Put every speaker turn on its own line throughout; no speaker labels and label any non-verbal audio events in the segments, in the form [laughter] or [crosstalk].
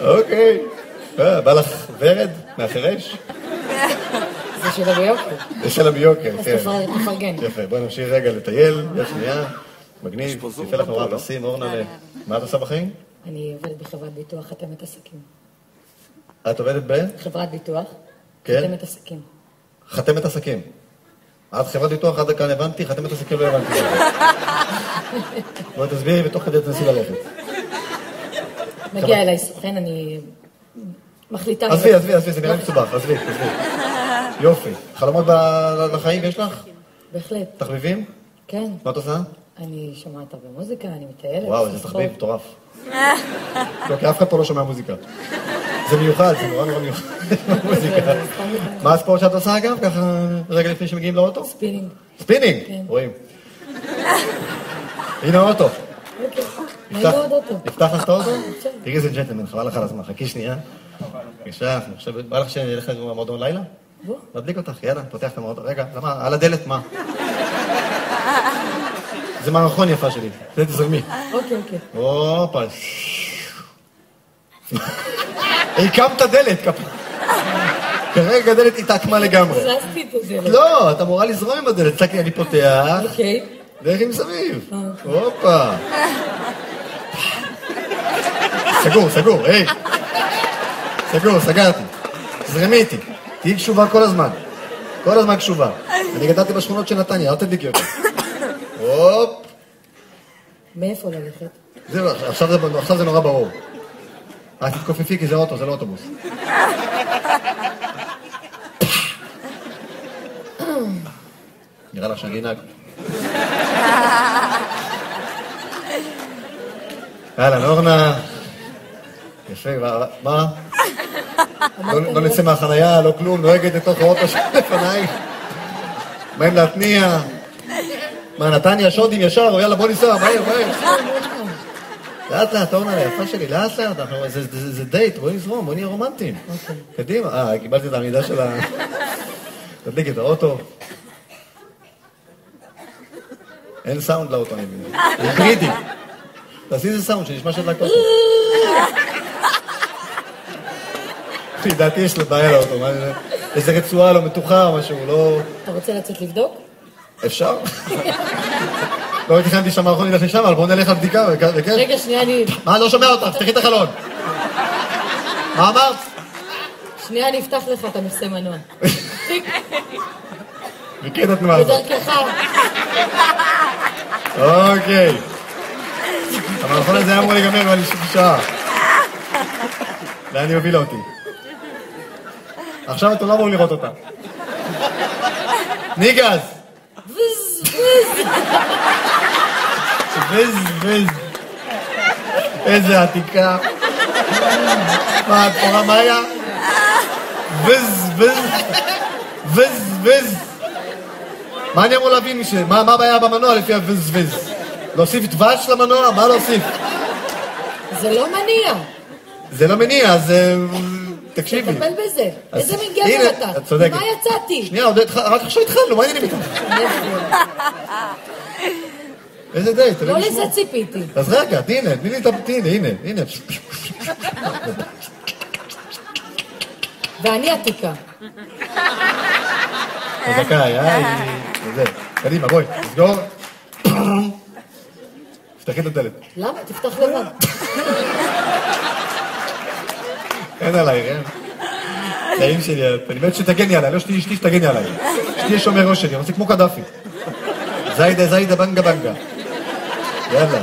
אוקיי. אה, בא לך ורד מהחירש?
זה שלה ביוקר.
זה שלה ביוקר,
אז
כן.
תפר- תפרגן.
יפה, בואי נמשיך רגע לטייל, יד שנייה. מגניב, יפה לך נורא פסים, אורנה. ל- מה את עושה בחיים?
אני עובדת בחברת ביטוח חתמת עסקים.
את עובדת ב?
חברת ביטוח,
כן?
חתמת עסקים.
חתמת עסקים. את חברת ביטוח, עד כאן הבנתי, חתמת עסקים לא הבנתי. [laughs] בואי תסבירי ותוך כדי תנסי ללכת.
מגיע אליי סוכן, אני מחליטה...
עזבי, עזבי, עזבי, זה נראה לי מסובך, עזבי, עזבי. יופי. חלומות לחיים יש לך?
בהחלט,
תחביבים?
כן.
מה את עושה?
אני שומעת הרבה מוזיקה, אני מטיילת.
וואו, איזה. תחביב, מטורף. לא, כי אף אחד פה לא שומע מוזיקה. זה מיוחד, זה נורא נורא [laughs] מיוחד. מה הספורט שאת עושה אגב? ככה רגע לפני שמגיעים לאוטו?
ספינינג.
ספינינג!
כן.
רואים. הנה האוטו.
אוקיי. מה
נפתח- לך את האוטו? תראי איזה ג'נטלמן, חבל לך על הזמן. חכי שנייה. בבקשה, בא לך שנלך למועדון לילה?
בוא.
נדליק אותך, יאללה, פותח את המועדון. רגע, למה? על הדלת, מה? זה מערכון יפה שלי. זה תזרמי.
אוקיי, אוקיי.
הופה. הקמת דלת. כרגע הדלת התעקמה לגמרי. לא, את אמורה לזרום עם הדלת. צעקי, אני פותח,
אוקיי.
דרך עם מסביב.
אוקיי.
הופה. סגור, סגור, היי. סגור, סגרתי. תזרמי איתי. תהיי קשובה כל הזמן. כל הזמן קשובה. אני גדלתי בשכונות של נתניה, אל תדליקי אותי. הופ.
מאיפה ללכת?
זהו, עכשיו זה, עכשיו זה נורא ברור. רק תתכופפי כי זה אוטו, זה לא אוטובוס. נראה לך שאני אנהג. [laughs] אהלן, אורנה. יפה, מה-? לא, לא נצא מהחנייה, לא כלום, נוהגת לתוך האוטו שלפנייך. מה עם להתניע? מה, נתניה, שודים ישר, יאללה, בוא ניסע, מהר, מהר. לאט לאט, אורנה, היפה שלי, לאט לאט, זה- דייט, בואי נזרום, בואי נהיה רומנטיים. קדימה, אה, קיבלתי את העמידה של ה... תדליק את האוטו. אין סאונד לאוטו, אני מבין. היברידי. תעשי איזה סאונד, שנשמע שהדלקת אותו. לדעתי יש לו בעיה לאוטו, מה זה? איזה רצועה לא מתוחה או משהו, לא...
אתה רוצה לצאת לבדוק?
אפשר? לא תכננתי שהמערכון ילך לשם, אבל בואו נלך לבדיקה, וכן.
רגע, שנייה, אני...
מה, לא שומע אותך, תפתחי את החלון. מה אמרת?
שנייה, אני אפתח לך את המכסה מנוע.
מכיר את התנועה הזאת.
בדרכך.
אוקיי. המערכון הזה היה אמור להיגמר כבר לפני שעה. לאן היא הובילה אותי? עכשיו אתם לא אמורים לראות אותה. תני גז! וז וז. איזה עתיקה. מה, את קוראה מה היה? וז וז. וז וז. מה אני אמור להבין מזה? מה הבעיה במנוע לפי הווז וז? להוסיף דבש למנוע? מה להוסיף?
זה לא מניע.
זה לא מניע, אז אה, תקשיבי.
תטפל בזה. איזה מין גבר אתה?
את צודקת.
מה יצאתי?
שנייה, עוד רק עכשיו התחלנו, מה העניינים איתך? איזה דייט?
לא לזה. ציפיתי.
אז רגע, הנה, תני לי את ה... הנה, הנה, הנה.
ואני עתיקה.
חזקה, אה? זה. קדימה, בואי, נסגור. תפתחי את הדלת.
למה? תפתח לבד.
אין עליי, אין. חיים שלי, אני מת שתגני עליי, לא שתהיי אשתי שתגני עליי. שתהיה שומר ראש שלי, אני רוצה כמו קדאפי. זיידה, זיידה, בנגה, בנגה. יאללה,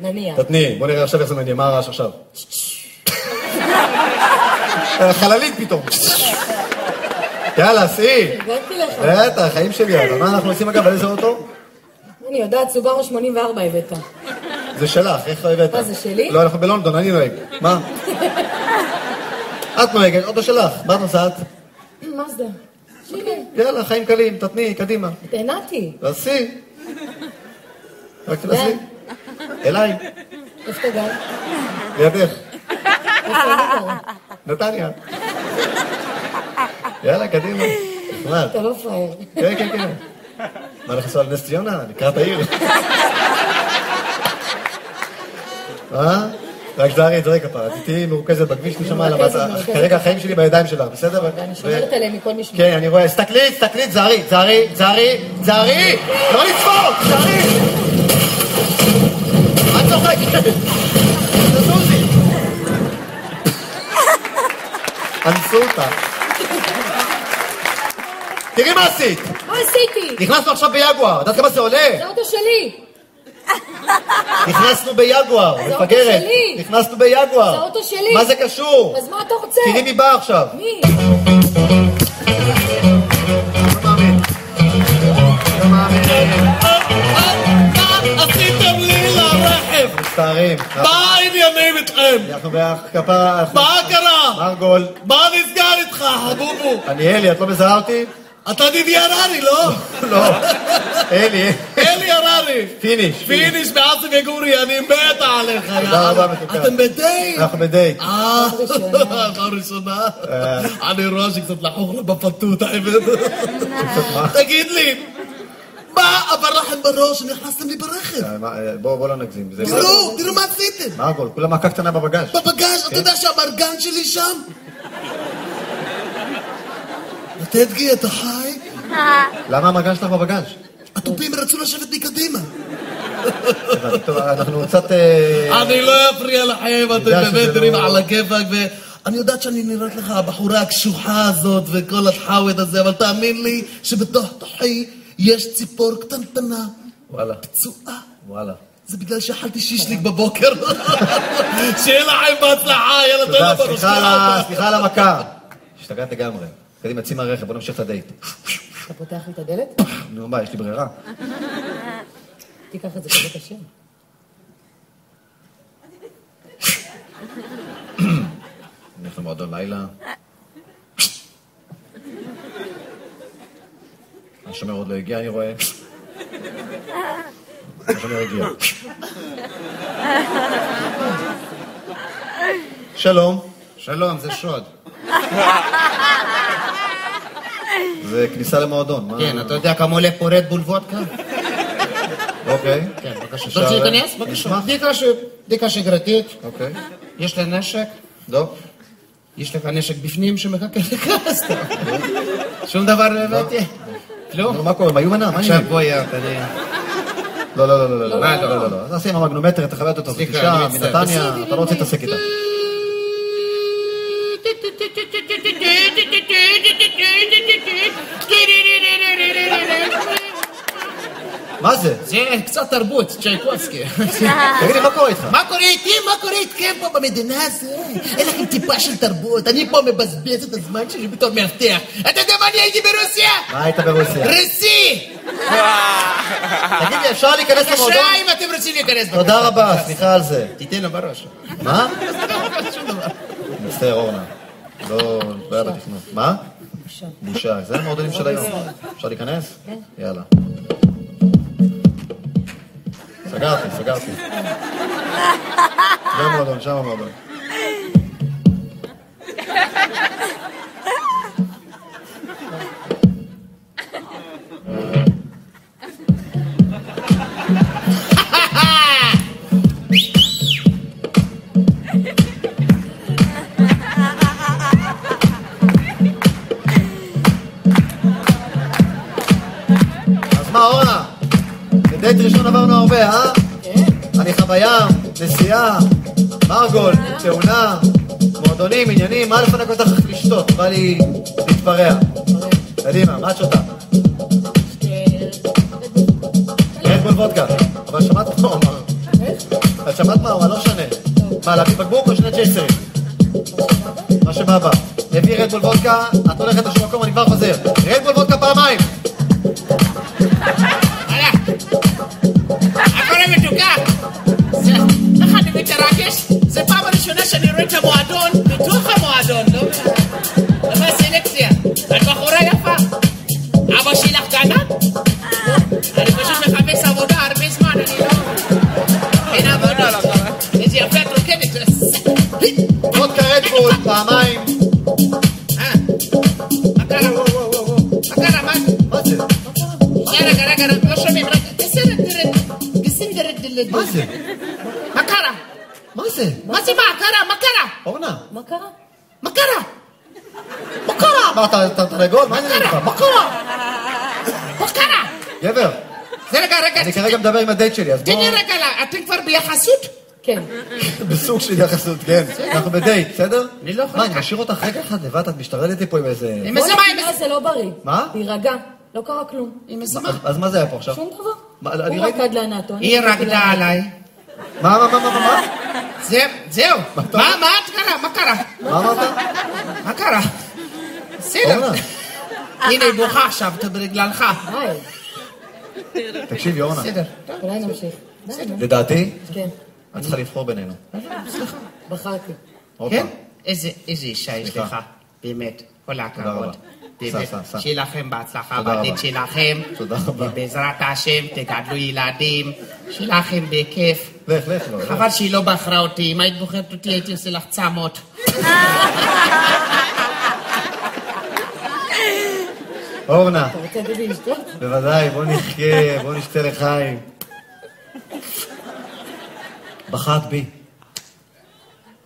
נניח.
תתני, בוא נראה עכשיו איך זה מניע, מה הרעש עכשיו? חללית פתאום. יאללה, סעי. בטח, חיים שלי, מה אנחנו עושים אגב, על איזה אוטו?
אני יודעת, סובארו 84 הבאת.
זה שלך, איך הבאת?
מה, זה שלי?
לא, אנחנו בלונדון, אני נוהג. מה? את נוהגת, אוטו שלך, מה את נוסעת?
מזדה.
יאללה, חיים קלים, תתני, קדימה.
תהנתי.
תעשי. רק תנסי. אליי,
איפה אתה גר?
לידך? נתניה. יאללה, קדימה.
אתה לא פראייר.
כן, כן, כן. מה, לך לנסוע לנס ציונה? לקראת העיר? אה? רק זרי, זרי כפרה, תהיי מרוכזת בכביש, למה
מרוכזת.
כרגע החיים שלי בידיים שלך, בסדר?
ואני שומרת עליהם מכל משמר.
כן, אני רואה, הסתכלי, הסתכלי, זרי, זרי, זרי, זרי, לא לצחוק, זרי! את צוחקת! תזוזי! אנסו אותה. תראי מה עשית!
מה עשיתי?
נכנסנו עכשיו ביגואר, יודעת כמה זה עולה?
זה אוטו שלי.
נכנסנו ביגואר,
זה אוטו
מפגרת.
שלי.
נכנסנו ביגואר.
זה אוטו שלי.
מה זה קשור?
אז מה אתה רוצה?
תראי מי בא עכשיו.
מי?
עשיתם לי לרכב?
מצטערים.
מה העניינים איתכם?
אנחנו בכפרה...
מה קרה?
מרגול.
מה נסגר איתך, חבובו?
אני אלי, את לא מזהה אותי?
אתה דידי הררי, לא? [laughs]
לא. אלי,
אלי הררי.
פיניש.
פיניש בעצם וגורי, אני מתה עליך.
תודה רבה, מתוקה.
אתם בדייט?
אנחנו בדייט.
אה. פעם ראשונה.
אה.
אני רואה שקצת לחוך לה בפטוט, האמת.
מה?
תגיד לי, מה עבר לכם בראש שנכנסתם לי ברכב?
אה, מה, אה, בוא בוא לא נגזים.
תראו, תראו מה עשיתם.
מרגול, כולה מכה קטנה בבגז'.
בבגז', אתה יודע שהמרגן שלי שם? תדגי, אתה חי?
למה המגן שלך בבגז'?
התופים רצו לשבת מקדימה.
טוב, אנחנו קצת... אה,
אני לא אפריע לכם, אתם באמת
לא-
נראים על הכיפאק, ואני יודעת שאני נראית לך הבחורה הקשוחה הזאת וכל החאווית הזה, אבל תאמין לי שבתוך תוכי יש ציפור קטנטנה,
וואלה,
פצועה.
וואלה.
זה בגלל שאכלתי שישליק בבוקר. [laughs] שיהיה לכם בהצלחה, יאללה,
תודה,
לו בראש.
סליחה על ה- סליחה על המכה. השתגעת לגמרי. קדימה, צאי מהרכב, בוא נמשיך את הדייט.
אתה פותח לי את הדלת?
נו, מה, יש לי ברירה.
תיקח את זה כזה קשה.
נלך למועדון לילה. השומר עוד לא הגיע, אני רואה. השומר הגיע. שלום.
שלום, זה שוד.
זה כניסה למועדון. מה-
כן, אתה יודע כמה עולה פה רדבול וודקה?
אוקיי.
כן, בבקשה. אתה רוצה
אה,
להיכנס? בבקשה. בדיקה שגרתית.
אוקיי.
יש לך נשק?
לא.
יש לך נשק בפנים שמחכה לך? סתם. [laughs] שום דבר לא הבאתי? כלום?
מה קורה? הם היו מנה? מה
עכשיו? בואי, תראי.
לא, לא, לא, לא, לא, לא,
לא?
לא, לא, לא. תעשי עם המגנומטר, אותו,
סליחה,
אישה
אני מצטער.
מנתניה, אתה לא רוצה להתעסק איתה. מה זה?
זה קצת תרבות, צ'ייקובסקי.
תגידי, מה קורה איתך?
מה קורה איתי? מה קורה איתכם פה במדינה הזאת? אין לכם טיפה של תרבות. אני פה מבזבז את הזמן שלי בתור מאבטח. אתה יודע מה אני הייתי ברוסיה?
מה היית ברוסיה?
רוסי!
תגידי, אפשר להיכנס למועדון?
בבקשה, אם אתם רוצים להיכנס.
תודה רבה, סליחה על זה.
תיתן לו בראש.
מה? [laughs] מצטער, אורנה. לא, לא היה בתכנון. מה?
בושה.
בושה. זה המועדונים של היום. אפשר להיכנס?
כן.
יאללה. סגרתי, סגרתי. [laughs] זה המועדון, שם המועדון. בים, נסיעה, מרגול, תאונה, מועדונים, עניינים, מה לפנק אותך לשתות? בא לי להתפרע. קדימה, מה את שותה? רדבול וודקה. אבל שמעת מה הוא אמר? את שמעת מה הוא אמר? לא משנה. מה, להביא בקבוק או שני צ'ייסרים? מה שבא בא. הביא רדבול וודקה, את הולכת לשום מקום, אני כבר חוזר. רדבול וודקה
עבודה הרבה זמן, אני לא... אין עבודה. איזה יפה את רוקדת.
וודקה רדבול, פעמיים.
אה, מה קרה? מה קרה? מה?
מה זה?
רגע, רגע, רגע, לא שומעים. רגע, בסדר, תרד. בסדר, תרד.
מה זה?
מה קרה?
מה זה?
מה זה מה? קרה? מה קרה?
אורנה,
מה קרה?
מה קרה? מה קרה?
מה, אתה אתה תרנגול? מה העניין איתך? מה קרה?
מה קרה?
גבר,
זה רגע, רגע,
אני כרגע מדבר עם הדייט שלי, אז
תן
בוא...
לי רגע, לה- אתם כבר ביחסות?
כן.
בסוג של יחסות, כן. אנחנו בדייט, בסדר?
אני לא יכול
מה, אני. משאיר אותך רגע אחד לבד, את משתרדת לי פה עם איזה...
עם איזה איזה...
זה לא בריא.
מה?
להירגע. לא קרה כלום.
עם איזה מה?
אז- מה זה היה פה עכשיו?
שום דבר.
אני
הוא רקד לענתו. אני
היא רקדה. עליי.
מה, מה, מה, מה, מה?
זה- זהו. מה, מה קרה? מה קרה?
מה אמרת?
מה קרה? בסדר. הנה היא בוכה עכשיו, אתה בגללך.
די,
תקשיבי, אורנה.
בסדר.
אולי נמשיך.
לדעתי,
כן,
את צריכה לבחור בינינו.
בחרתי.
הופה.
כן? איזה איזה אישה יש
סליחה.
לך, באמת, כל. הכבוד. שיהיה לכם בהצלחה בעתיד. שלכם.
תודה רבה.
ובעזרת השם תגדלו ילדים, שיהיה לכם בכיף.
לך, לך, לא.
חבל שהיא לא בחרה אותי, אם היית בוחרת אותי הייתי עושה לך צמות. [laughs]
אורנה,
אתה רוצה לתת לי לשתות?
בוודאי, בוא נחיה, בוא נשתה לחיים. בחרת בי.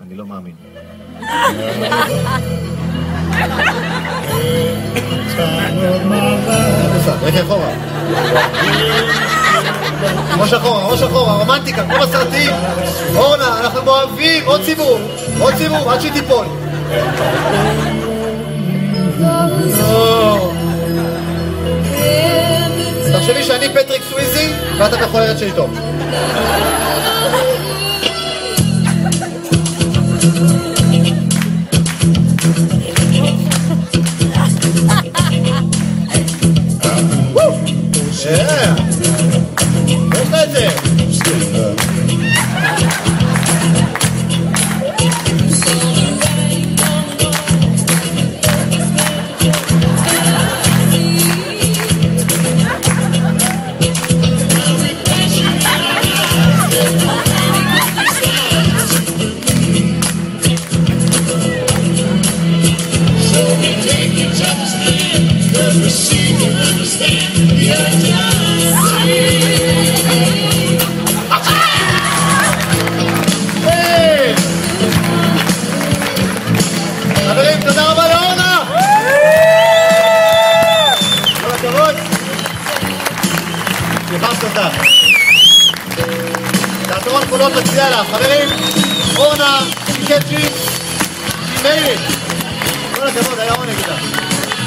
אני לא מאמין. לך אחורה. ראש אחורה, ראש אחורה, רומנטיקה, כמו בסרטים. אורנה, אנחנו אוהבים, עוד סיבוב, עוד סיבוב, עד שהיא תיפול. תחשבי שאני פטריק סוויזי, ואת המכוערת שלי טוב. [laughs] Yeah. שיחקת אותה. תיאטרון חולות מצדיע לך. חברים, אורנה, קצ'י, מאיר. כל הכבוד, היה.